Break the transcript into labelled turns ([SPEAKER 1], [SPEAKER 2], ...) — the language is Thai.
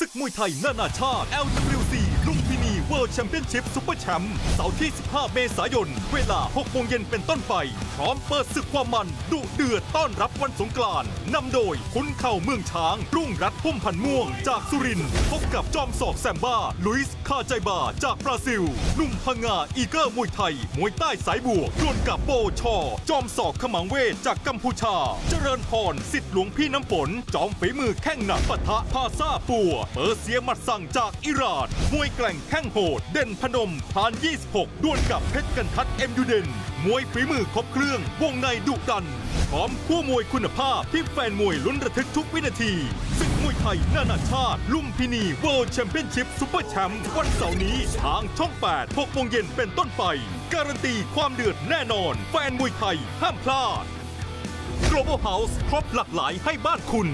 [SPEAKER 1] ศึกมวยไทยนานาชาติ LWC ลุม พินี World Championship Super Champ เสาร์ที่ 15 เมษายน เวลา 6 โมงเย็นเป็นต้นไป พร้อมเปิดศึกความมันดุเดือดต้อนรับวันสงกรานต์นำโดยคุณเข่าเมืองช้าง รุ่งรัตพุ่มพันม่วง จากสุรินทร์พบกับจอมศอกแซมบ้า ลุยส์คาใจบาจากบราซิล นุ่มพังงาอีเกอร์มวยไทย มวยใต้สายบวกดวลกับโบชอ จอมศอกขมังเวทจากกัมพูชา เจริญพรสิทธิ์หลวงพี่น้ำฝนจอมฝีมือแข้งหนักปะทะพาซาปัวเปอร์เซียมัดสั่งจากอิหร่านมวยแกร่งแข้งหด เด่นพนมผ่าน 26ดวลกับเพชรกันทัดเอ็มยูเดน มวยฝีมือครบเครื่อง วงในดุดัน พร้อมคู่มวยคุณภาพที่แฟนมวยลุ้นระทึกทุกวินาทีศึกมวยไทยนานาชาติ ลุมพินี World Championship Super Champ วันเสาร์นี้ทางช่อง 8 6โมงเย็นเป็นต้นไป การันตีความเดือดแน่นอน แฟนมวยไทยห้ามพลาด Global House ครบหลากหลายให้บ้านคุณ